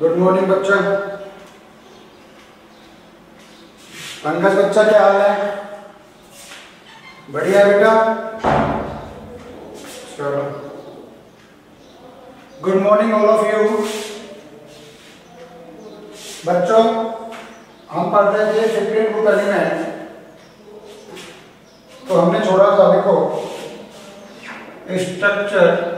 Good morning बच्चा। पंकज बच्चा, क्या हाल है? बढ़िया बेटा। चलो। Good morning all of you बच्चों, हम पढ़ रहे थे फिफ्टीन बुक एलिमेंट तो हमने छोड़ा था, देखो। Structure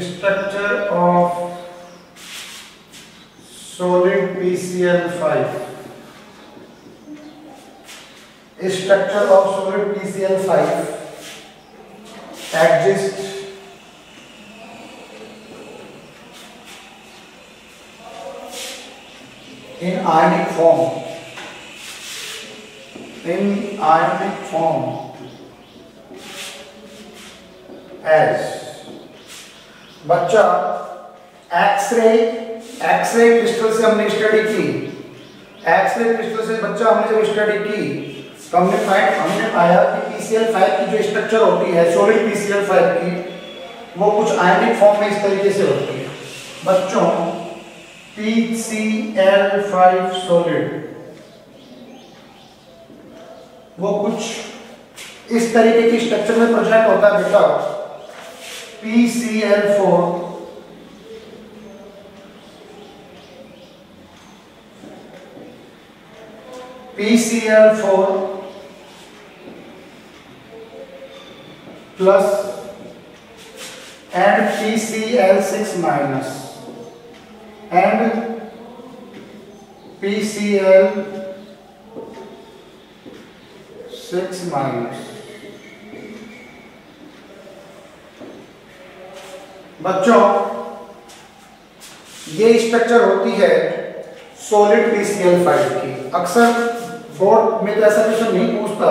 structure of solid PCl5 structure of solid PCl5 exists in ionic form. In ionic form as बच्चा एक्सरे एक्सरे क्रिस्टल से हमने स्टडी की। एक्सरे क्रिस्टल से बच्चा हमने जब स्टडी की तो हमने फाइंड हमने पाया कि पीसीएल फाइव की जो स्ट्रक्चर होती है सॉलिड पीसीएल फाइव की, वो कुछ आयनिक फॉर्म में इस तरीके से होती है। बच्चों पीसीएल फाइव सोलिड वो कुछ इस तरीके की स्ट्रक्चर में प्रोजेक्ट होता है बेटा। PCl4 PCl4 plus and PCl6 minus and PCl6 minus बच्चों, ये स्ट्रक्चर होती है सॉलिड पीसीएल फाइव की। अक्सर बोर्ड में तो ऐसा क्वेश्चन नहीं पूछता,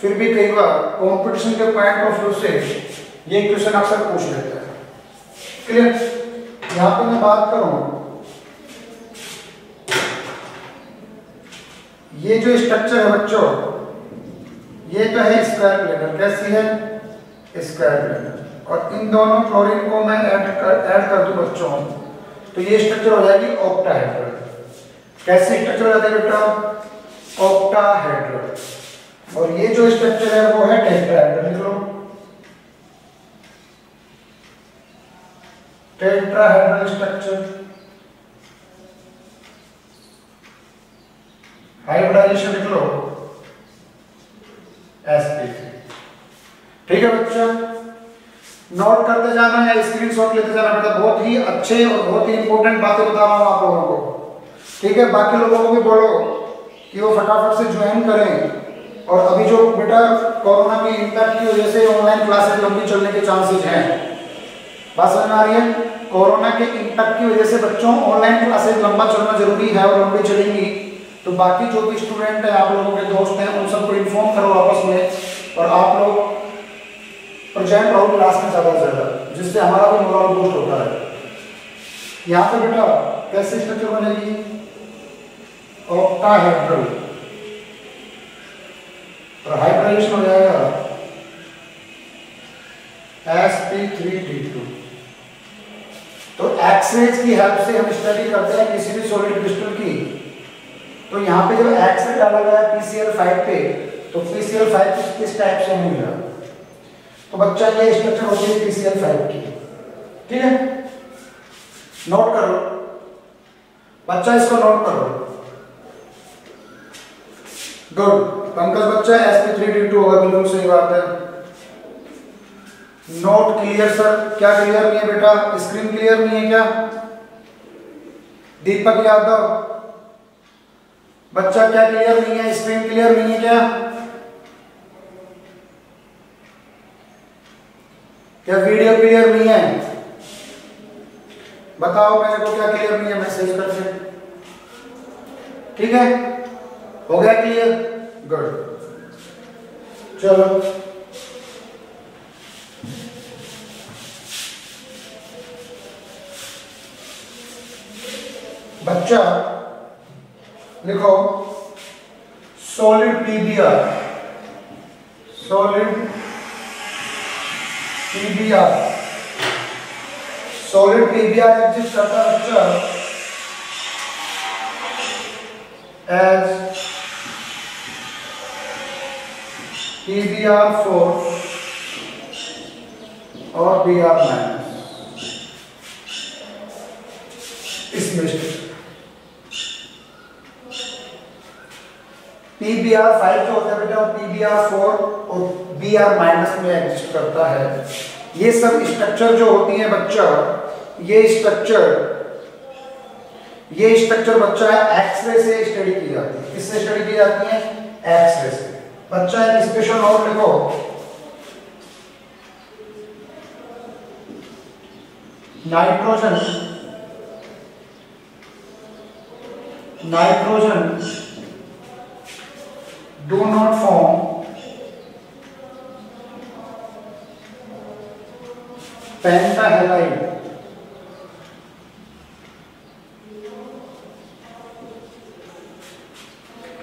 फिर भी कई बार कंपटीशन के पॉइंट ऑफ़ व्यू से ये क्वेश्चन अक्सर पूछ लेता है। क्लियर यहाँ पे मैं बात करूँ, ये जो स्ट्रक्चर है बच्चों, ये तो है स्क्वायर प्लेनर कैसी है? स्क्वायर प्लेनर और इन दोनों क्लोरीन को मैं ऐड कर ऐड कर दूँ बच्चों। तो ये स्ट्रक्चर हो जाएगी ऑक्टाहेड्रल कैसे स्ट्रक्चर हो जाता है बेटा? ऑक्टाहेड्रल और ये जो स्ट्रक्चर है, वो है टेट्राहेड्रल लिख लो टेट्राहेड्रल स्ट्रक्चर हाइब्रिडाइजेशन लिख लो sp3 ठीक है बच्चा? नोट करते जाना या स्क्रीनशॉट लेते जाना, बेटा, बहुत ही अच्छे और बहुत ही इंपॉर्टेंट बातें बता रहा हूँ आप लोगों को। ठीक है, बाकी लोगों को भी बोलो कि वो फटाफट से ज्वाइन करें। और अभी जो बेटा कोरोना के इम्पैक्ट की वजह से ऑनलाइन क्लासेस लंबी चलने के चांसेस हैं। बात समझ में आ रही है? कोरोना के इम्पैक्ट की वजह से बच्चों ऑनलाइन क्लासेस लंबा चलना ज़रूरी है और लंबी चलेंगी। तो बाकी जो भी स्टूडेंट है, आप लोगों के दोस्त हैं, उन सबको इन्फॉर्म करो आपस में। प्रेजेंट रहो क्लास में ज़्यादा से ज़्यादा जिससे हमारा भी मोरल बूस्ट होता है। यहाँ पे बेटा कैसे स्ट्रक्चर बनेगी ऑक्टाहेड्रल और हाइब्रिडेशन हो जाएगा। Sp3d2 तो एक्सरेज की हेल्प से हम स्टडी करते हैं किसी भी सॉलिड क्रिस्टल की। तो यहाँ पे जब एक्सरे डाला गया PCl5 पे तो PCl5 किस टाइप से मिला तो बच्चा ये स्ट्रक्चर होती है पीसीएल फाइव की ठीक है? नोट करो। बच्चा इसको नोट करो। गुड पंकज बच्चा s p three d two होगा, बिल्कुल सही बात है। नोट क्लियर सर क्या क्लियर नहीं है बेटा? स्क्रीन क्लियर नहीं है क्या? दीपक यादव। बच्चा, क्या क्लियर नहीं है? स्क्रीन क्लियर नहीं है क्या? क्या वीडियो क्लियर नहीं है? बताओ मेरे को क्या क्लियर नहीं है मैसेज करके। ठीक है? हो गया क्लियर गुड चलो। बच्चा, लिखो सॉलिड पीबीआर सॉलिड एग्जिस्ट करता है बच्चा एज पीबीआर फोर और बी आर माइनस इसमें पीबीआर फाइव जो होता है बेटा पीबीआर फोर और बी आर माइनस में एग्जिस्ट करता है। ये सब स्ट्रक्चर जो होती है बच्चा, ये स्ट्रक्चर ये स्ट्रक्चर बच्चा एक्सरे से स्टडी की जाती है। किससे स्टडी की जाती है? एक्सरे से। बच्चा, एक स्पेशल और लिखो। Nitrogen nitrogen do not form pentahalide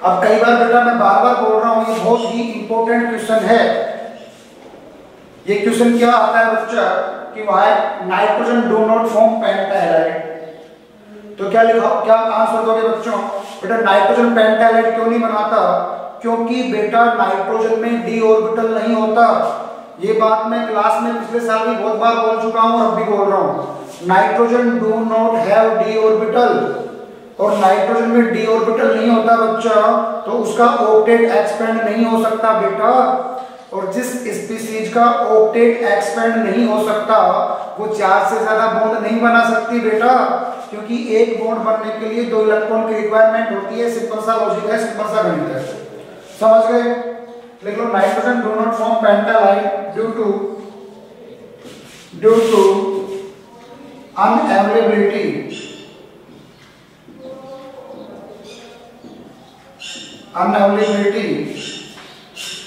अब कई बार बेटा मैं बार बार बोल रहा हूँ, ये बहुत ही इंपॉर्टेंट क्वेश्चन है। ये क्वेश्चन क्या आता है बच्चा? कि why nitrogen do not form pentahalide तो क्या लिखा, क्या आंसर दोगे बच्चों? बेटा नाइट्रोजन पेंटाहाइड क्यों नहीं बनाता? क्योंकि बेटा नाइट्रोजन में डी ऑर्बिटल नहीं होता। ये बात मैं क्लास में पिछले साल भी बहुत बार बोल चुका हूँ और अब भी बोल रहा हूँ। Nitrogen do not have d orbital और नाइट्रोजन में डी ऑर्बिटल नहीं होता बच्चा तो उसका ऑक्टेट एक्सपेंड नहीं हो सकता बेटा। और जिस स्पीसीज का ऑक्टेट एक्सपेंड नहीं हो सकता, वो चार से ज़्यादा बॉन्ड नहीं बना सकती बेटा। क्योंकि एक बॉन्ड बनने के लिए दो इलेक्ट्रॉन की रिक्वायरमेंट होती है, सिंपल सा लॉजिक है, सिंपल सा गणित है। समझ गए? लिख लो, nitrogen do not form pentahalide due to due to unavailability. unavailability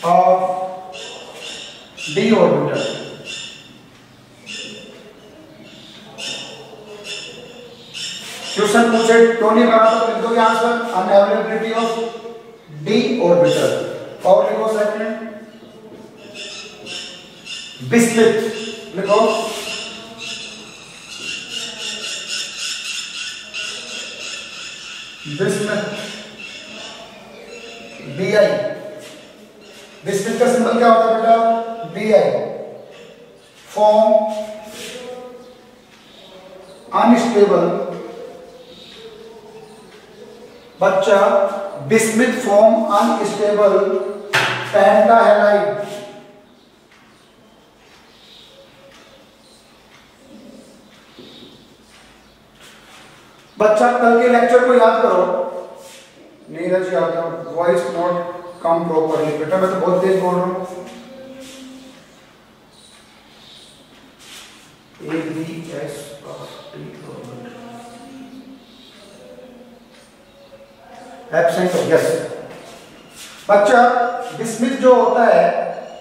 of d orbital question पूछे नहीं बना तो लिख दो answer, unavailability of D orbital और लिखो सेकंड बिस्मिथ लिखो। बिस्मिथ बी आई बिस्मिथ का सिंबल क्या होता है बेटा? बी आई फॉर्म अनस्टेबल बच्चा bismuth form, unstable pentahalide बच्चा कल के लेक्चर को याद करो। Neeraj Yadav voice not come properly बेटा, मैं तो बहुत तेज बोल रहा हूँ। एस एबसेंट यस बच्चा डिस्मिस जो होता है,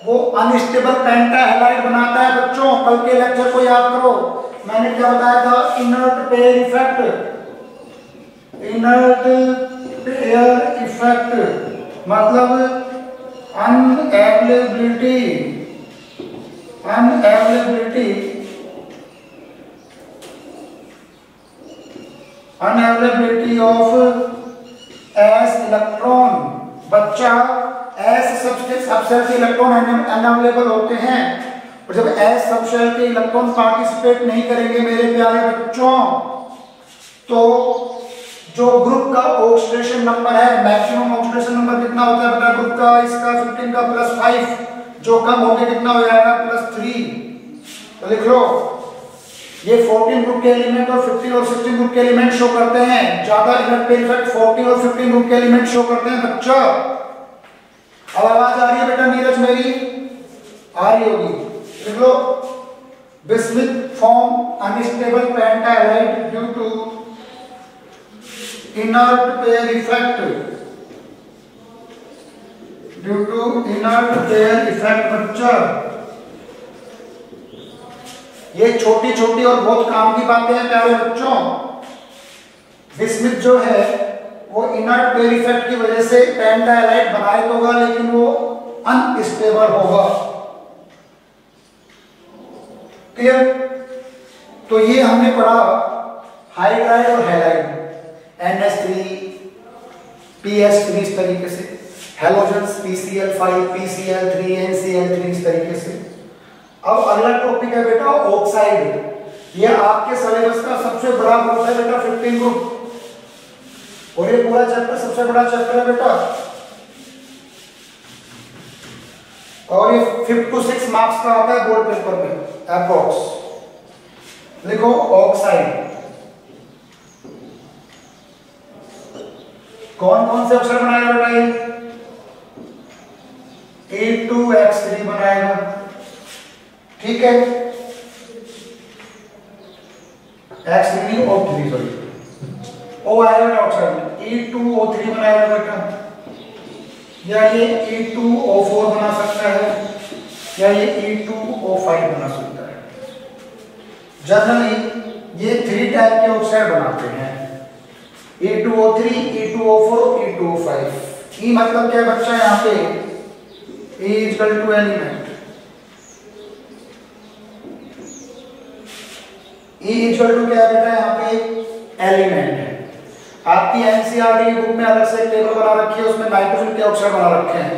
वो अनस्टेबल पेंटाहेलाइड बनाता है बच्चों। कल के लेक्चर को याद करो। मैंने क्या बताया था? Inert pair effect inert pair effect मतलब unavailability unavailability unavailability of s electron बच्चा एस सबसेल के इलेक्ट्रॉन अनअवेलेबल होते हैं। और जब एस सबसेल के इलेक्ट्रॉन पार्टिसिपेट नहीं करेंगे मेरे प्यारे बच्चों तो जो ग्रुप का ऑक्सीडेशन नंबर है मैक्सिमम ऑक्सीडेशन नंबर कितना होता है बेटा ग्रुप का इसका 15 का प्लस 5 जो कम होके कितना हो जाएगा प्लस 3 तो लिख लो। ये 14 ग्रुप के एलिमेंट और 15 और 16 ग्रुप के एलिमेंट शो करते हैं। ज़्यादा इनर्ट पेयर इफ़ेक्ट 14 और 15 ग्रुप के एलिमेंट शो करते हैं, बच्चा। अब आवाज़ आ रही है बेटा नीरज मेरी? आ रही होगी। लिख लो। Bismuth form unstable pentahalide due to inert pair effect. Due to inert pair effect, बच्चा। ये छोटी छोटी और बहुत काम की बातें हैं, प्यारे बच्चों। बिस्मिथ जो है, वो इनर्ट पेयर की वजह से पेंटाइलाइट बनाए तो होगा, लेकिन वो अनस्टेबल होगा। क्लियर तो ये हमने पढ़ा हाइड्राइड और हैलाइड NH3 PS3 इस तरीके से। हेलोजेंस PCl5 PCl3 NCl3 इस तरीके से। अब अगला टॉपिक है बेटा ऑक्साइड ये आपके सिलेबस का सबसे बड़ा ग्रुप है बेटा 15 ग्रुप और ये पूरा चैप्टर सबसे बड़ा चैप्टर है बेटा. और ये फिफ्थ टू सिक्स मार्क्स का आता है बोर्ड पेपर में अप्रोक्स लिखो ऑक्साइड कौन कौन से अक्षर बनाएगा बेटा ये? ए टू एक्स थ्री बनाएगा ठीक है? X three O three sorry O आएगा ऑक्साइड में ए टू ओ थ्री बनाएगा बेटा। या ये E2O4 बना सकता है या ये E2O5 बना सकता है। जनरली ये थ्री टाइप के ऑक्साइड बनाते हैं। E2O3, E2O4, E2O5 ई मतलब क्या बच्चा यहाँ पे? E equal to element E equal to क्या बेटा यहाँ पे एलिमेंट है। आपकी एनसीईआरटी की बुक में अलग से टेबल बना रखी है, उसमें नाइट्रोजन के ऑक्साइड बना रखे हैं।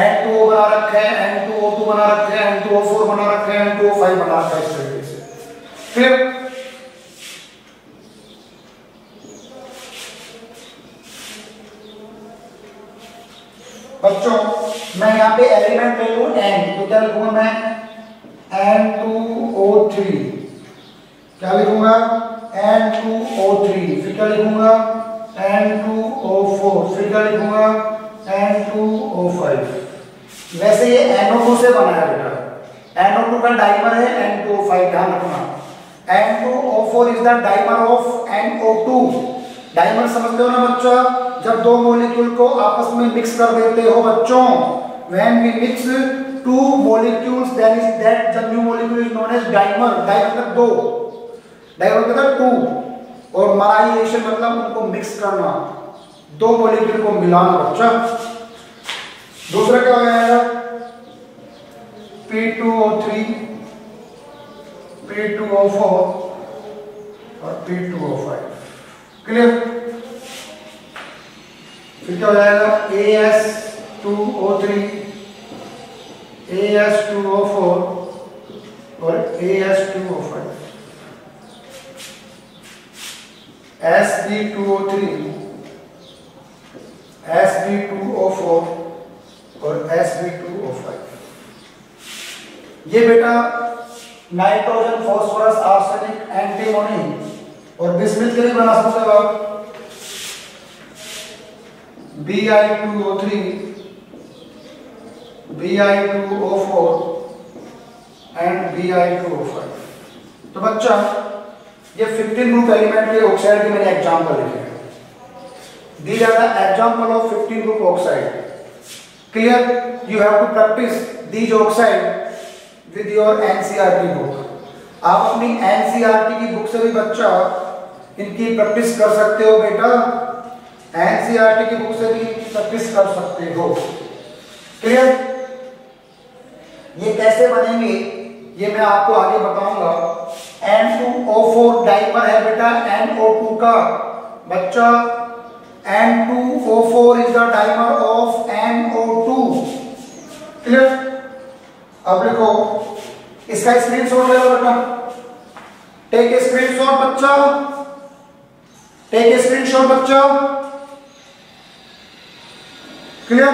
N2O बना रखे हैं N2O2 बना रखे हैं N2O4 बना रखे हैं N2O5 बना रखा है इस तरीके से। फिर बच्चों, मैं यहाँ पे एलिमेंट ले लू एन तो क्या लिखूँगा मैं? N2O3 क्या लिखूँगा? N2O3 फिर क्या लिखूँगा? N2O4 फिर क्या लिखूँगा? N2O5 वैसे ये NO2 से बना है बेटा NO2 का डाइमर है N2O5 ध्यान रखना। N2O4 is the dimer of NO2 dimer समझते हो ना बच्चा? जब दो मॉलिक्यूल को आपस में मिक्स कर देते हो बच्चों, when we mix two molecules, then is that the new molecule is known as dimer dimer दो। मतलब टू और मराइलेशन मतलब उनको मिक्स करना। दो मॉलिक्यूल को मिलाना, बच्चा। दूसरा क्या हो? जाएगा P2O3 P2O4 और P2O5 क्लियर फिर क्या हो जाएगा? AS2O3 AS2O4 और AS2O5 Sb2O3 Sb2O4 और Sb2O5 ये बेटा नाइट्रोजन, फास्फोरस, आर्सेनिक एंटीमोनी और बिस्मिथ के लिए बना सकते हो आप। Bi2O3 Bi2O4 एंड Bi2O5 तो बच्चा ये 15 ग्रुप एलिमेंट के ऑक्साइड के मैंने एग्जांपल लिखे हैं। these are the example of 15 group oxide clear? You have to practice these oxide with your NCERT book आप अपनी NCERT की बुक से भी बच्चा इनकी प्रैक्टिस कर सकते हो बेटा। NCERT की बुक से भी प्रैक्टिस कर सकते हो। क्लियर ये कैसे बनेंगे, ये मैं आपको आगे बताऊँगा। N2O4 डाइपर है बेटा NO2 का। बच्चा N2O4 is the dimer of NO2 clear अब देखो इसका स्क्रीनशॉट ले लो बेटा। टेक ए स्क्रीनशॉट बच्चा। टेक ए स्क्रीनशॉट बच्चा। क्लियर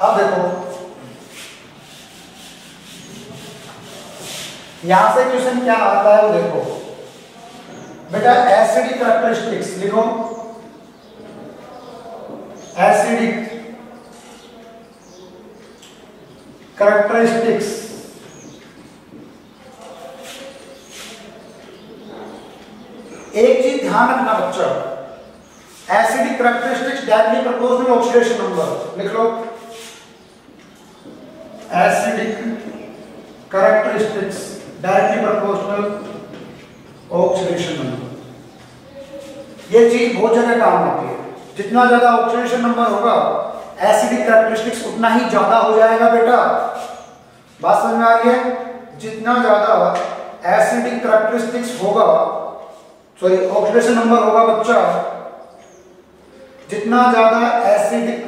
अब देखो। यहाँ से क्वेश्चन क्या आता है वो देखो। बेटा, एसिडिक कैरेक्टरिस्टिक्स लिखो। एसिडिक कैरेक्टरिस्टिक्स एक चीज़ ध्यान रखना बच्चा, acidic characteristics directly proportional oxidation number लिख लो। Acidic characteristics directly proportional oxidation number ये चीज़ बहुत जगह काम आती है। जितना ज़्यादा ऑक्सीडेशन नंबर होगा एसिडिक कैरेक्टरिस्टिक्स उतना ही ज़्यादा हो जाएगा बेटा। बात समझ में आ रही है? जितना ज़्यादा एसिडिक करेक्टरिस्टिक्स होगा सॉरी ऑक्सीडेशन नंबर होगा बच्चा, जितना ज़्यादा एसिडिक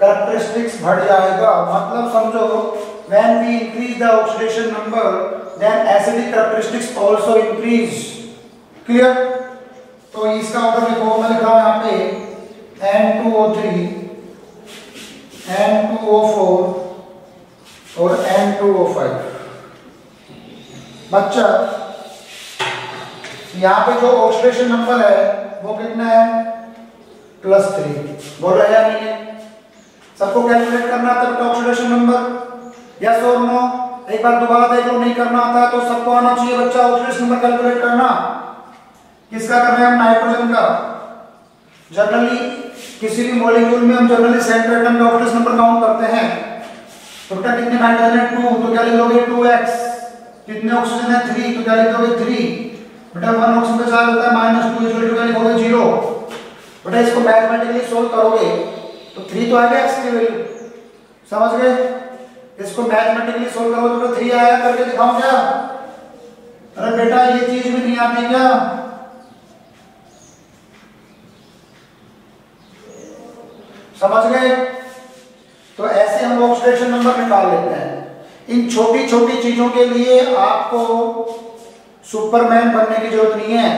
करेक्टरिस्टिक्स बढ़ जाएगा मतलब समझो, when we increase the oxidation number then acidic characteristics also increase. Clear? तो इसका ऑर्डर लिखो मैं लिख रहा हूँ यहाँ पे N2O3 N2O4 और N2O5 बच्चा, यहाँ पे जो ऑक्सीडेशन नंबर है, वो कितना है? प्लस थ्री बोलो या नहीं? है सबको कैलकुलेट करना बेटा ऑक्सीडेशन नंबर यस और नो एक बार दोबारा देख नहीं करना आता है तो सबको आना चाहिए बच्चा ऑक्सीडेशन नंबर कैलकुलेट करना। किसका कर रहे हैं हम? नाइट्रोजन का। जनरली किसी भी मॉलिक्यूल में हम जनरली सेंटर एटम का ऑक्सीडेशन नंबर काउंट करते हैं। तो बेटा कितने नाइट्रोजन है? 2 तो क्या लिख लोगे 2x कितने ऑक्सीजन है? 3 तो क्या लिख दोगे 3 बेटा 1 ऑक्सीजन का चार्ज होता है -2 इक्वल टू क्या लिखोगे? 0 बेटा इसको मैथमेटिकली सोल्व करोगे तो थ्री तो आ गया एक्स की वैल्यू समझ गए? इसको मैथमेटिकली सोल्व करो तो थ्री आया करके दिखाऊँ क्या? अरे बेटा, ये चीज़ भी नहीं आती क्या? समझ गए? तो ऐसे हम ऑक्सीडेशन नंबर निकाल लेते हैं। इन छोटी छोटी चीज़ों के लिए आपको सुपरमैन बनने की ज़रूरत नहीं है।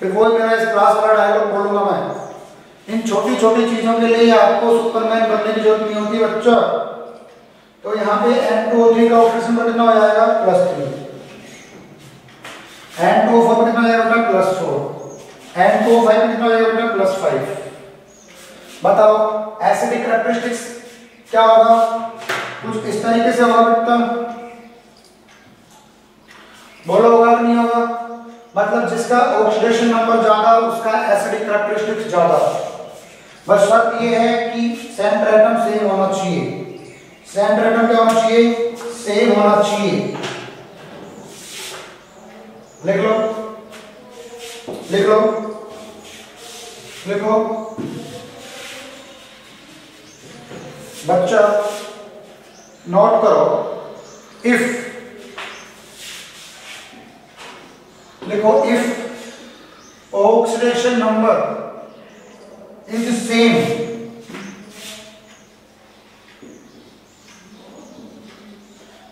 फिर वो मेरा इस क्लास वाला डायलॉग बोलूँगा मैं। इन छोटी छोटी चीज़ों के लिए आपको सुपरमैन बनने की ज़रूरत नहीं होती, बच्चा। तो यहाँ पे N2O3 का ऑक्सीजन पर कितना हो जाएगा प्लस थ्री N2O4 पर कितना हो जाएगा बेटा प्लस फोर N2O5 पर कितना हो जाएगा बेटा प्लस फाइव बताओ एसिडिक कैरेक्टरिस्टिक्स क्या होगा? कुछ इस तरीके से होगा बेटा बोलो होगा नहीं होगा? मतलब जिसका ऑक्सीडेशन नंबर ज़्यादा उसका एसिडिक कैरेक्टरिस्टिक्स ज़्यादा बस शर्त ये है कि सेंटर एटम सेम होना चाहिए। सेंटर एटम क्या होना चाहिए? सेम होना चाहिए। लिख लो। लिख लो। लिखो बच्चा नोट करो। इफ़ लिखो if oxidation number is same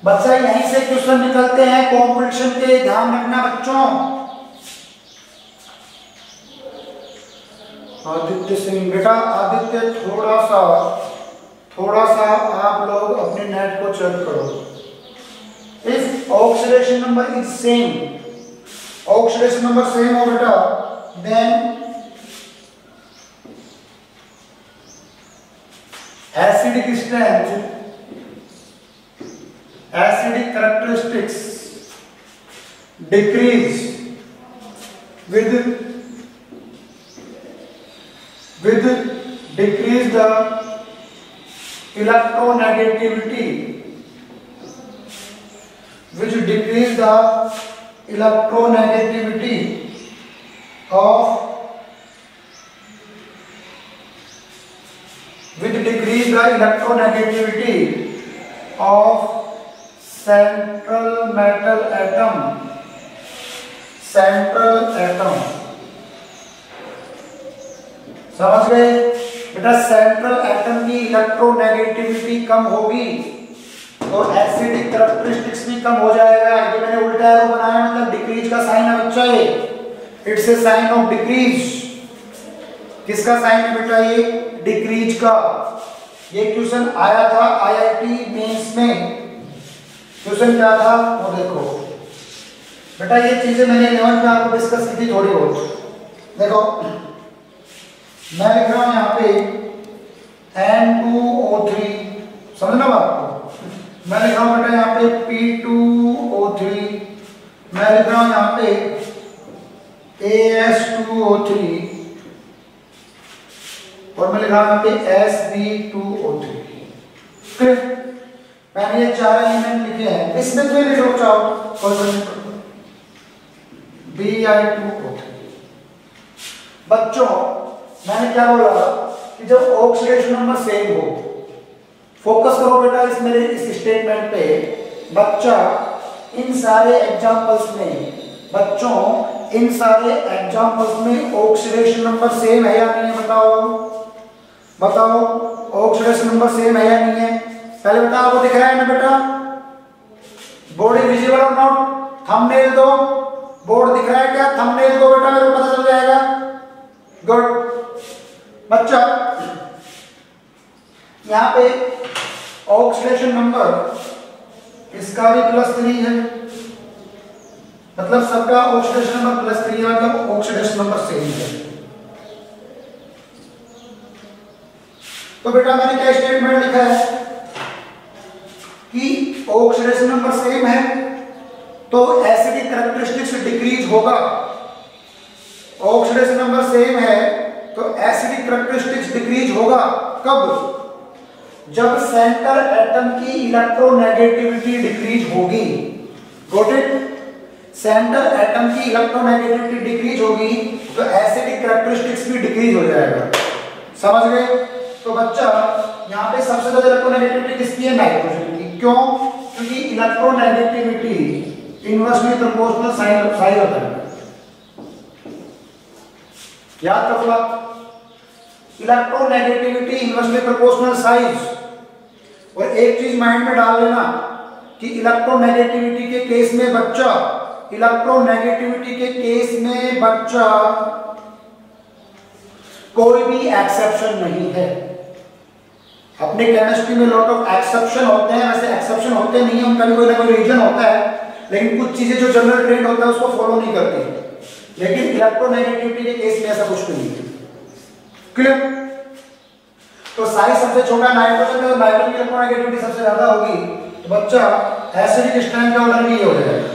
बच्चा यहीं से क्वेश्चन निकलते हैं? कॉम्पिटिशन के ध्यान रखना बच्चों। आदित्य सिंह, बेटा आदित्य थोड़ा सा थोड़ा सा आप लोग अपने नेट को चेक करो। If oxidation number is same oxidation number same हो बेटा। Then acidic strength acidic characteristics decrease with with decrease the electronegativity which decrease the electronegativity of which decrease the electronegativity of central metal atom. Central atom. समझ गए? बेटा central atom की electronegativity कम होगी तो acidic characteristics भी कम हो जाएगा। ये मैंने उल्टा एरो बनाया मतलब डिक्रीज का साइन है बच्चा ये। It's a sign of decrease किसका साइन है बेटा ये? डिक्रीज का। ये क्वेश्चन आया था आईआईटी मेंस में। क्वेश्चन क्या था, वो देखो। बेटा, ये चीज़ें मैंने इलेवन में आपको डिस्कस की थी थोड़ी बहुत। देखो, मैं लिख रहा हूँ यहाँ पे N2O3 समझना बात को? मैं लिख रहा हूँ बेटा यहाँ पे P2O3 मैं लिख रहा हूँ यहाँ पे AS2O3 और मैं लिखा यहाँ पे S B two O three मैंने ये चार एलिमेंट लिखे हैं। इसमें तो लिख लो चाहो? बी आई टू ओ बच्चों, मैंने क्या बोला कि जब ऑक्सीडेशन नंबर सेम हो फोकस करो बेटा इस मेरे इस स्टेटमेंट पे। बच्चा, इन सारे एग्जांपल्स में, बच्चों, इन सारे एग्जांपल्स में ऑक्सीडेशन नंबर सेम है या नहीं है बताओ? बताओ ऑक्सीडेशन नंबर सेम है या नहीं है? पहले बताओ आपको दिख रहा है ना बेटा? बोर्ड विजिबल और नॉट थंबनेल दो। बोर्ड दिख रहा है क्या? थंबनेल दो बेटा, मेरे को पता चल जाएगा। गुड बच्चा, यहाँ पे ऑक्सीडेशन नंबर इसका भी प्लस थ्री है। मतलब सबका ऑक्सीडेशन नंबर प्लस थ्री है मतलब ऑक्सीडेशन नंबर सेम है। तो बेटा मैंने क्या स्टेटमेंट लिखा है? कि ऑक्सीडेशन नंबर सेम है तो एसिडिक करेक्टरिस्टिक्स डिक्रीज होगा। ऑक्सीडेशन नंबर सेम है तो एसिडिक करेक्टरिस्टिक्स डिक्रीज होगा। कब? जब सेंटर एटम की इलेक्ट्रोनेगेटिविटी डिक्रीज होगी। गॉट इट सेंटर एटम की इलेक्ट्रोनेगेटिविटी डिक्रीज होगी तो एसिडिक करेक्टरिस्टिक्स भी डिक्रीज हो जाएगा। समझ गए? तो बच्चा, यहाँ पे सबसे ज़्यादा इलेक्ट्रोनेगेटिविटी किसकी है? नाइट्रोजन की। क्यों? क्योंकि electronegativity inversely proportional sign size होता है। याद रखो बात इलेक्ट्रोनेगेटिविटी इनवर्सली प्रोपोर्शनल साइज़ और एक चीज़ माइंड में डाल लेना कि इलेक्ट्रोनेगेटिविटी के केस में बच्चा इलेक्ट्रोनेगेटिविटी के केस में बच्चा कोई भी एक्सेप्शन नहीं है। अपने केमिस्ट्री में लॉट ऑफ़ एक्सेप्शन होते हैं, वैसे एक्सेप्शन होते नहीं है, उनका भी कोई ना कोई रीजन होता है, लेकिन कुछ चीज़ें जो जनरल ट्रेंड होता है, उसको फॉलो नहीं करती लेकिन इलेक्ट्रोनेगेटिविटी के केस में ऐसा कुछ नहीं है। क्लियर तो साइज़ सबसे छोटा नाइट्रोजन में नाइट्रोजन की इलेक्ट्रोनेगेटिविटी सबसे ज़्यादा होगी। तो बच्चा एसिडिक स्ट्रेंथ का ऑर्डर भी हो जाएगा।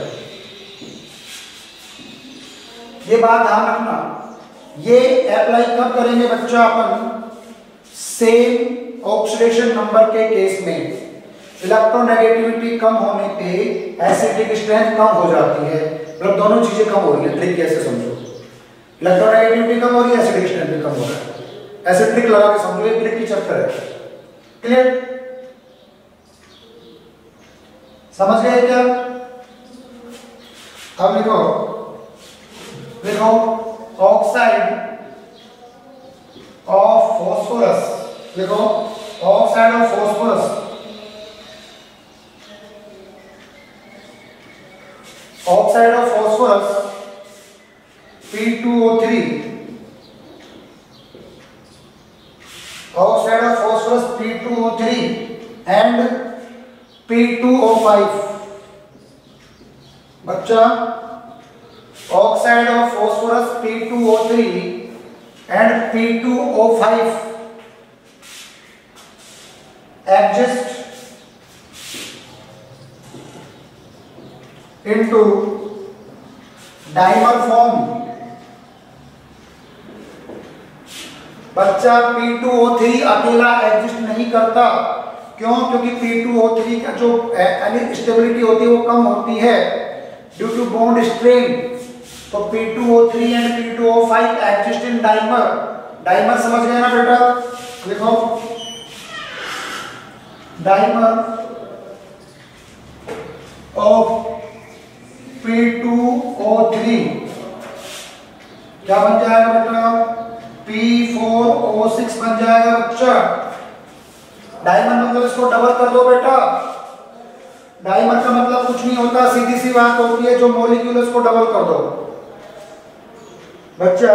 ये बात ध्यान रखना। ये अप्लाई कब करेंगे बच्चा अपन? सेम ऑक्सीडेशन नंबर के केस में इलेक्ट्रोनेगेटिविटी कम होने पे एसिडिक स्ट्रेंथ कम हो जाती है। मतलब दोनों चीज़ें कम हो रही है ट्रिक कैसे समझो। इलेक्ट्रोनेगेटिविटी कम हो रही है एसिडिक स्ट्रेंथ भी कम हो रहा है। ऐसे ट्रिक लगा के समझो, ये ट्रिक की चक्कर है। क्लियर समझ गए क्या? अब लिखो। लिखो ऑक्साइड ऑफ़ फॉस्फोरस देखो oxide of phosphorus oxide of phosphorus P2O3 oxide of phosphorus P2O3 and P2O5 बच्चा oxide of phosphorus P2O3 and P2O5 adjust into dimer form. बच्चा P2O3 अकेला एडजस्ट नहीं करता। क्यों? क्योंकि P2O3 का जो स्टेबिलिटी होती है वो कम होती है। ड्यू टू बॉन्ड स्ट्रेन तो P2O3 and P2O5 adjust in dimer dimer समझ गए ना बेटा? देखो dimer of P2O3 क्या बन जाएगा बेटा? P4O6 बन जाएगा बच्चा। डायमंड मतलब इसको डबल कर दो बेटा। डायमंड का मतलब कुछ नहीं होता, सीधी सी बात होती है, जो मॉलिक्यूल उसको डबल कर दो। बच्चा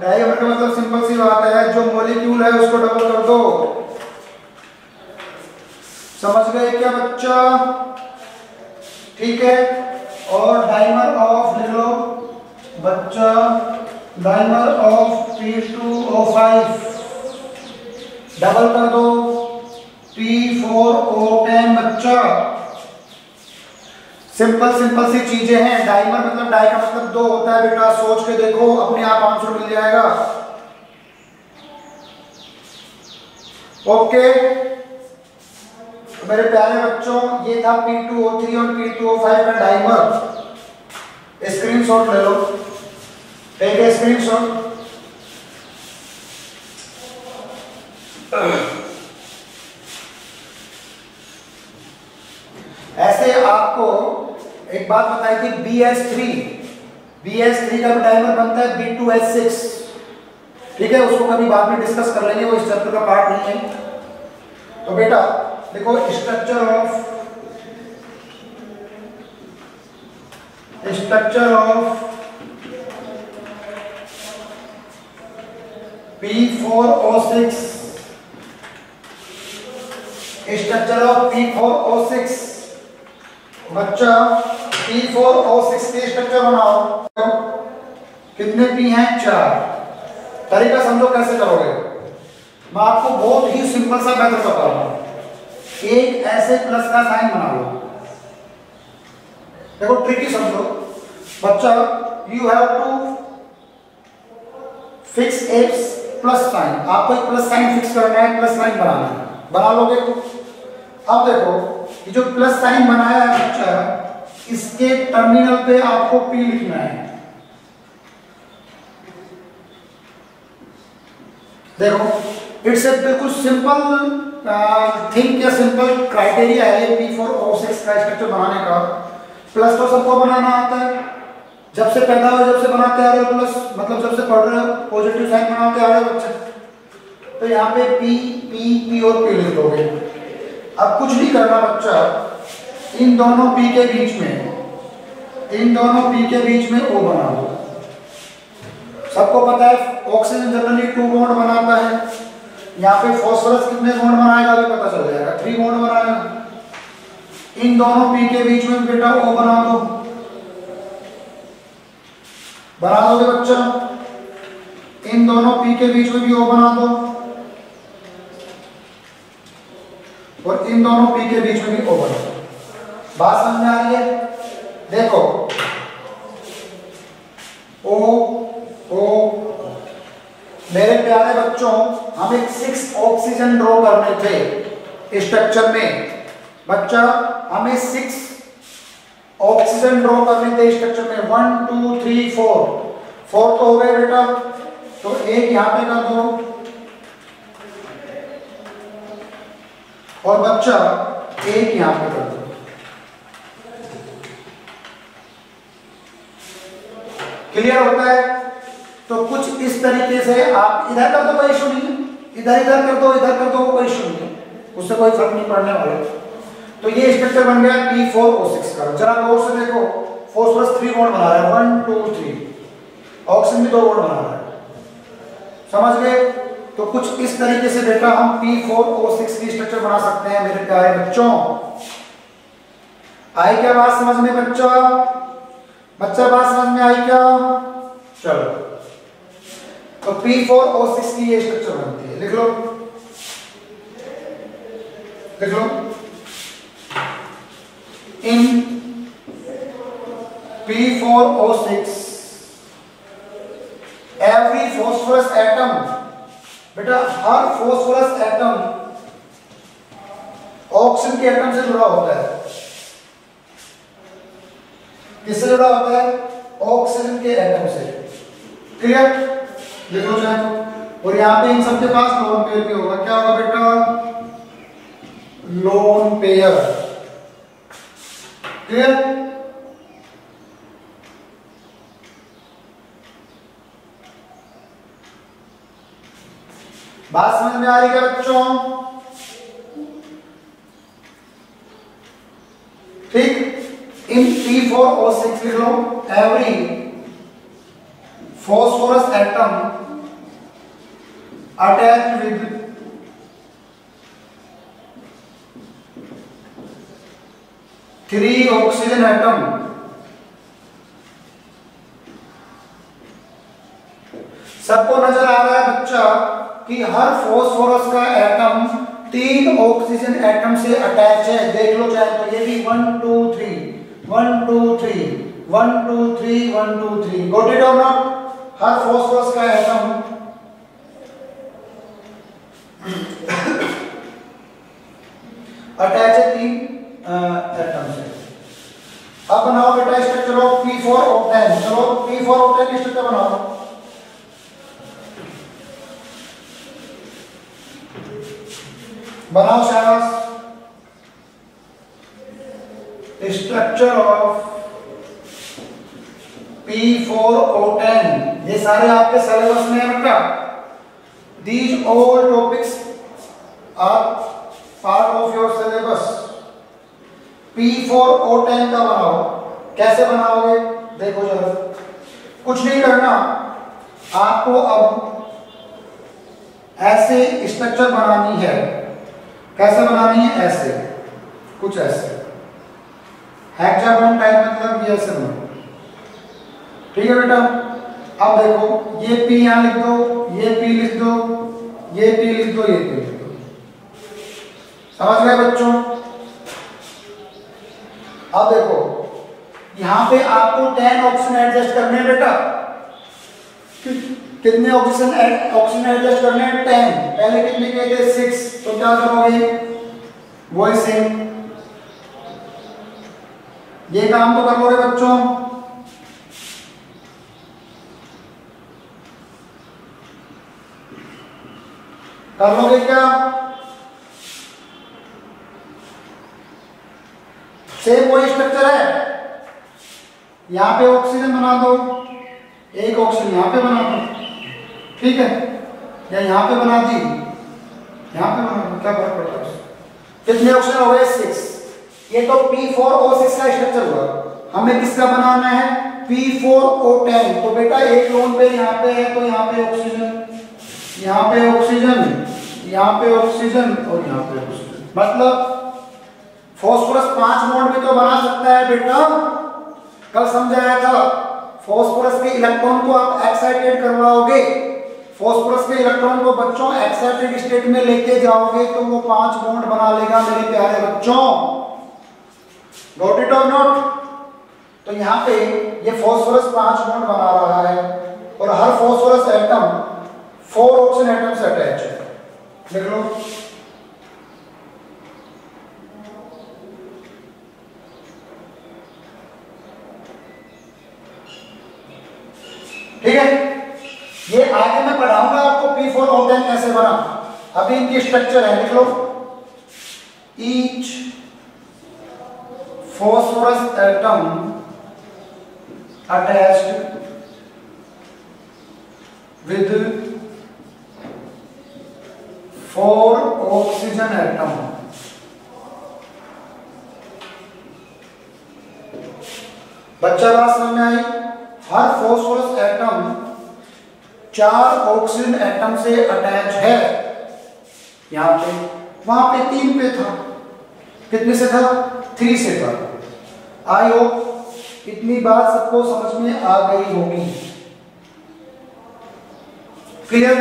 डायमंड का मतलब सिंपल सी बात है, जो मोलिक्यूल है, उसको डबल कर दो। समझ गए क्या बच्चा? ठीक है। और डाइमर ऑफ़ ले लो। बच्चा dimer of P two O five double कर दो। पी फोर ओ टेन बच्चा। सिंपल सिंपल सी चीज़ें हैं। डाइमर मतलब डाई का मतलब दो होता है बेटा। सोच के देखो, अपने आप आंसर मिल जाएगा। ओके मेरे प्यारे बच्चों, ये था P2O3 और P2O5 का डाइमर स्क्रीनशॉट ले लो। है स्क्रीनशॉट ऐसे आपको एक बात बताई थी B S three B S three का भी डायमर बनता है बी टू एस सिक्स ठीक है, उसको कभी बाद में डिस्कस कर लेंगे, वो इस चैप्टर का पार्ट नहीं है। तो बेटा देखो structure of structure of P4O6 structure of P4O6 बच्चा P4O6 के स्ट्रक्चर बनाओ। कितने पी हैं? चार। तरीका समझो कैसे करोगे? मैं आपको बहुत ही सिंपल सा मेथड बता रहा हूँ एक ऐसे प्लस का साइन बना लो। देखो ट्रिकी समझो। बच्चा you have to fix apps plus sign आपको एक प्लस साइन फिक्स करना है प्लस साइन बनाना है। बना लोगे? अब देखो, ये जो प्लस साइन बनाया है बच्चा, इसके टर्मिनल पे आपको पी लिखना है। देखो इट्स ए बिल्कुल सिंपल थिंक या सिंपल क्राइटेरिया है पी फोर ओ सिक्स का स्ट्रक्चर बनाने का। प्लस तो सबको बनाना आता है। जब से पैदा हो जब से बनाते आ रहे हो प्लस मतलब जब से पढ़ रहे हो पॉजिटिव साइन बनाते आ रहे हो, बच्चे। तो यहाँ पे पी पी पी और पी लिख दोगे। अब कुछ नहीं करना बच्चा, इन दोनों पी के बीच में, इन दोनों पी के बीच में ओ बना दो। सबको पता है ऑक्सीजन जनरली टू बॉन्ड बनाता है। यहाँ पे फॉस्फोरस कितने बॉन्ड बनाएगा अभी पता चल जाएगा। थ्री बॉन्ड बनाएगा इन दोनों पी के बीच में बेटा ओ बना दो। बना दोगे बच्चा? इन दोनों पी के बीच में भी ओ बना दो। और इन दोनों पी के बीच में भी ओ बना दो। बात समझ आ रही है? देखो। ओ ओ मेरे प्यारे बच्चों, हम एक सिक्स ऑक्सीजन ड्रॉ करने थे स्ट्रक्चर में। बच्चा, हमें सिक्स ऑक्सीजन ड्रॉ करने थे स्ट्रक्चर में। One two three four four तो हो गए बेटा तो एक यहाँ पे कर दो। और बच्चा, एक यहाँ पे कर दो। क्लियर होता है? तो कुछ इस तरीके से आप इधर कर दो, कोई इशू नहीं है। इधर इधर कर दो, इधर कर दो कोई इशू नहीं है। उससे कोई फ़र्क नहीं पड़ने वाला। तो ये स्ट्रक्चर बन गया पी फोर ओ सिक्स का। जरा गौर से देखो फोस्फरस थ्री बॉन्ड बना रहा है। वन टू थ्री ऑक्सीजन भी दो बॉन्ड बना रहा है। समझ गए? तो कुछ इस तरीके से बेटा हम पी फोर ओ सिक्स की स्ट्रक्चर बना सकते हैं, मेरे प्यारे बच्चों। आई क्या बात समझ में बच्चा? बच्चा बात समझ में आई क्या? चलो। तो पी फोर ओ सिक्स की ये स्ट्रक्चर बनती है लिख लो लिख लो in P4O6 every phosphorus atom बेटा हर phosphorus एटम ऑक्सीजन के एटम से जुड़ा होता है किससे जुड़ा होता है ऑक्सीजन के एटम से क्लियर लिख चाहे तो। और यहाँ पे इन सबके पास लोन पेयर भी होगा। क्या होगा बेटा? लोन पेयर क्लियर बात समझ में आ रही है बच्चों? ठीक? इन P4O6 लिख लो। Every phosphorus atom attached with three oxygen atom. सबको नज़र आ रहा है बच्चा कि हर फॉस्फोरस का एटम तीन ऑक्सीजन एटम से अटैच है। देख लो चाहे तो ये भी one two three one two three one two three one two three got it और नॉट हर फॉस्फोरस का एटम अटैच है। तीन एटम से। अब बनाओ बेटा स्ट्रक्चर ऑफ़ P4O10 चलो P4O10 की स्ट्रक्चर बनाओ। बनाओ, शाबाश। स्ट्रक्चर ऑफ़ P4O10 ये सारे आपके सिलेबस में है बेटा these all topics are part of your syllabus P4O10 का बनाओ। कैसे बनाओगे? देखो जरा। कुछ नहीं करना। आपको अब ऐसे स्ट्रक्चर बनानी है। कैसे बनानी है? ऐसे। कुछ ऐसे। हेक्सागोन टाइप मतलब ये ऐसे बनो ठीक है बेटा? अब देखो, ये पी यहाँ लिख दो, ये पी लिख दो, ये पी लिख दो, ये P लिख दो। समझ गए बच्चों? अब देखो, यहाँ पे आपको टेन ऑप्शन एडजस्ट करने हैं बेटा। कितने ऑक्सीजन ऑक्सीजन एडजस्ट करने हैं? टेन पहले कितने किए थे सिक्स तो क्या करोगे? वही सेम ये काम तो कर लोगे बच्चों। कर लोगे क्या? सेम वही स्ट्रक्चर है। यहाँ पे ऑक्सीजन बना दो। एक ऑक्सीजन यहाँ पे बना दो। ठीक है? या यहाँ पे बना दी। यहाँ पे बना दो। क्या फ़र्क पड़ता है कितने ऑक्सीजन हो गए? सिक्स ये तो P4O6 का स्ट्रक्चर हुआ। हमें किसका बनाना है? P4O10 तो बेटा, एक लोन पे यहाँ पे है तो यहाँ पे ऑक्सीजन यहाँ पे ऑक्सीजन यहाँ पे ऑक्सीजन और यहाँ पे ऑक्सीजन मतलब फॉस्फोरस पाँच बॉन्ड भी तो बना सकता है बेटा। कल समझाया था फॉस्फोरस के इलेक्ट्रॉन को आप एक्साइटेड करवाओगे फॉस्फोरस के इलेक्ट्रॉन को बच्चों एक्साइटेड स्टेट में लेके जाओगे तो वो पाँच बॉन्ड बना लेगा मेरे प्यारे बच्चों। गॉट इट और नोट तो यहाँ पे ये फॉस्फोरस पाँच बॉन्ड बना रहा है और हर phosphorus atom four oxygen atom से अटैच है देख लो ठीक है? ये आगे मैं पढ़ाऊँगा आपको पी फोर ऑक्टेन कैसे बना। अभी इनकी स्ट्रक्चर है लिख लो each phosphorus atom attached with four oxygen atom. बच्चा बात समझ में आई? हर फॉस्फोरस एटम चार ऑक्सीजन एटम से अटैच है। यहाँ पे, वहाँ पे तीन पे था। कितने से था? थ्री से था। आई होप इतनी बात सबको समझ में आ गई होगी। क्लियर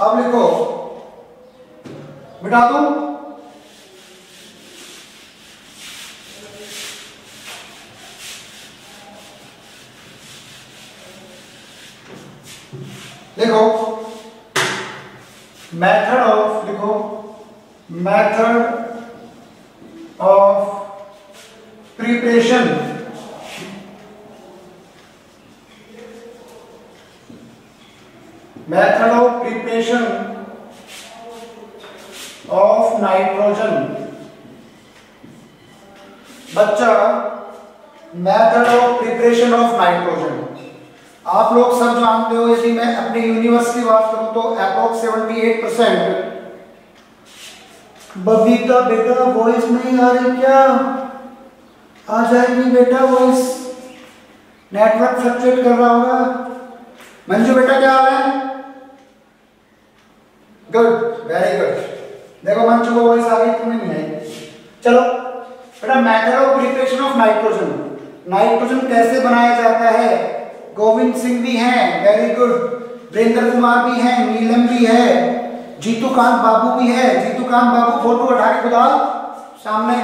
अब लिखो। बिठा दू। देखो मेथड ऑफ़ लिखो method of preparation method of preparation of nitrogen बच्चा method of preparation of nitrogen आप लोग सब जानते हो, यदि मैं अपनी यूनिवर्स की बात करूँ तो अप्रोक्स 78 परसेंट बबीता बेटा वॉइस नहीं आ रही क्या? आ जाएगी बेटा वॉइस नेटवर्क फ्लक्चुएट कर रहा होगा। मंजू बेटा क्या हाल है? गुड वेरी गुड देखो मंजू को वॉइस आ गई तुम्हें नहीं आई चलो, बेटा, method of preparation of nitrogen. Nitrogen कैसे बनाया जाता है? गोविंद सिंह भी हैं वेरी गुड वीरेंद्र कुमार भी हैं, नीलम भी है। जीतू कांत बाबू भी है। जीतू कांत बाबू फ़ोटो उठा के खुदा सामने।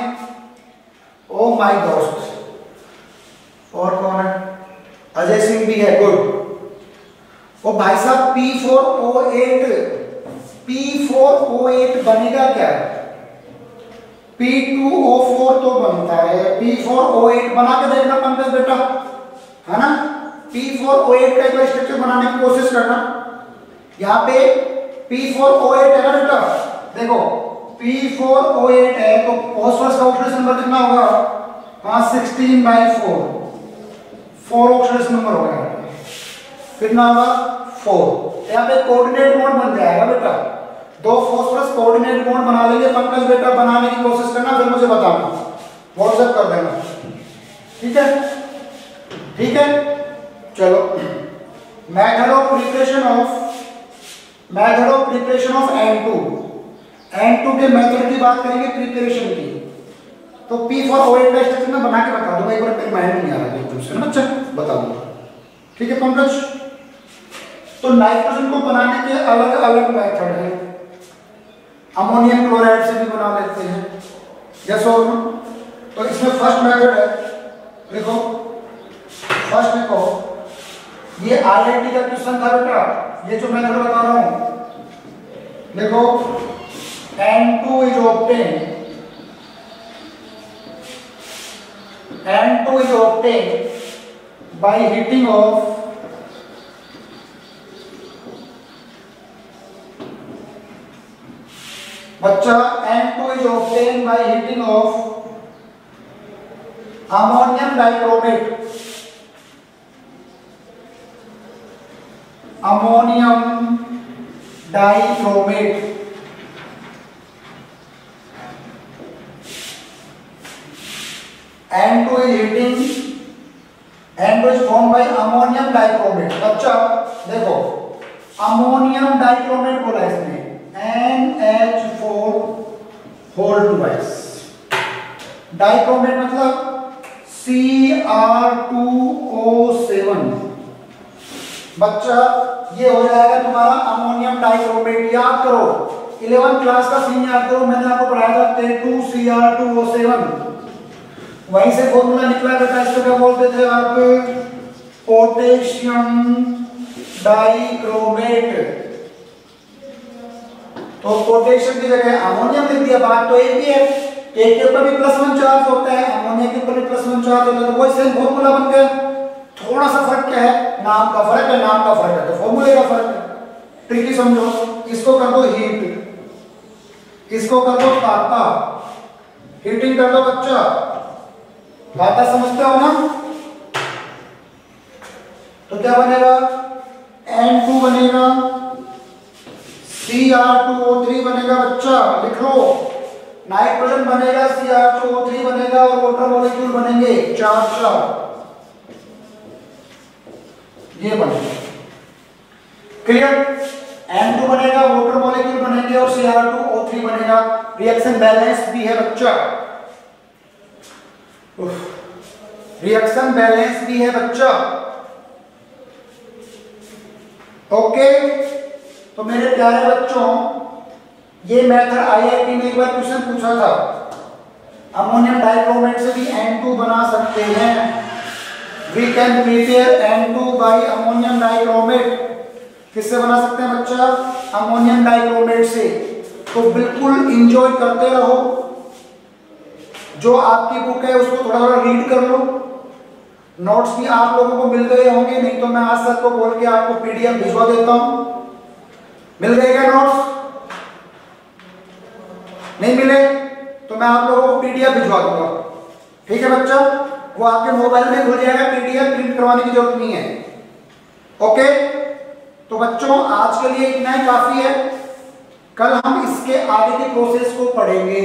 ओ माय दोस्त और कौन है? अजय सिंह भी है गुड ओ भाई साहब P four O eight P four O eight बनेगा क्या? पी टू ओ फोर तो बनता है। पी फोर ओ एट बना के देखना पंकज बेटा। है ना? P4O8 का एक स्ट्रक्चर बनाने की कोशिश करना। यहाँ पे P4O8 है ना बेटा? देखो P4O8 है तो फॉस्फोरस का ऑक्सीडेशन नंबर कितना होगा? हाँ 16 बाई 4 फोर ऑक्सीडेशन नंबर होगा कितना होगा? फोर यहाँ पे कोऑर्डिनेट मोड बन जाएगा बेटा। दो फॉस्फोरस कोऑर्डिनेट मोड बना लेंगे पंकज बेटा बनाने की कोशिश करना, फिर मुझे बताना। व्हाट्सएप कर देना। ठीक है? ठीक है? चलो। Method of preparation of method of preparation of N2 N2 के मेथड की बात करेंगे प्रिपरेशन की। तो P फॉर OH का मैं बना के बता दूँगा एक बार मेरे माइंड नहीं आ रहा एकदम से। ना अच्छा बता दूँगा ठीक है, पंकज? तो नाइट्रोजन को बनाने के अलग अलग मेथड हैं। अमोनियम क्लोराइड से भी बना लेते हैं। नो तो इसमें फ़र्स्ट मेथड है। देखो फ़र्स्ट देखो, ये आईआईटी का क्वेश्चन था बेटा। ये जो मेथड बता रहा हूँ। देखो N2 is obtained N2 is obtained by heating of बच्चा N2 is obtain by heating of ammonium dichromate ammonium dichromate N2 is heating N2 is form by ammonium dichromate बच्चा, देखो अमोनियम डाइक्रोमेट बोला इसमें। NH4 whole twice dichromate मतलब Cr2O7 बच्चा, ये हो जाएगा तुम्हारा अमोनियम डाइक्रोमेट याद करो। 11 क्लास का सीन याद करो, मैंने आपको पढ़ाया था K2Cr2O7 वहीं से फॉर्मूला निकला बेटा इसको क्या बोलते थे आप? पोटेशियम डाइक्रोमेट तो पोटेशियम की जगह अमोनियम लिख दिया, बात तो एक ही है। एक के ऊपर भी प्लस वन चार्ज होता है अमोनिया के ऊपर भी प्लस वन चार्ज होता है तो वही सेम फॉर्मूला बन गया। थोड़ा सा फ़र्क क्या है? नाम का फ़र्क है, नाम का फ़र्क है तो फॉर्मूले का फ़र्क है। ट्रिकी समझो। इसको कर दो हीट इसको कर दो तापा। हीटिंग कर दो बच्चा। बात समझते हो ना? तो क्या बनेगा? N2 बनेगा। Cr2O3 बनेगा बच्चा, लिख लो। नाइट्रोजन बनेगा Cr2O3 बनेगा और वाटर मॉलिक्यूल बनेंगे चार चार। ये बनेगा क्लियर एन टू बनेगा वाटर मॉलिक्यूल बनेंगे और Cr2O3 बनेगा। रिएक्शन बैलेंस भी है बच्चा। रिएक्शन बैलेंस भी है बच्चा। ओके तो मेरे प्यारे बच्चों, ये मेथड आईआईटी में एक बार क्वेश्चन पूछा था। अमोनियम डाइक्रोमेट से भी N2 बना सकते हैं। We can prepare N2 by ammonium dichromate किससे बना सकते हैं बच्चा? अमोनियम डाइक्रोमेट से। तो बिल्कुल इंजॉय करते रहो। जो आपकी बुक है, उसको थोड़ा थोड़ा रीड कर लो। नोट्स भी आप लोगों को मिल गए होंगे, नहीं तो मैं आज तक को बोल के आपको पीडीएफ भिजवा देता हूँ। मिल गए क्या नोट्स नहीं मिले तो मैं आप लोगों को पीडीएफ भिजवा दूँगा। ठीक है बच्चा? वो आपके मोबाइल में खुल जाएगा पीडीएफ प्रिंट करवाने की ज़रूरत नहीं है। ओके तो बच्चों, आज के लिए इतना ही काफ़ी है। कल हम इसके आगे के प्रोसेस को पढ़ेंगे।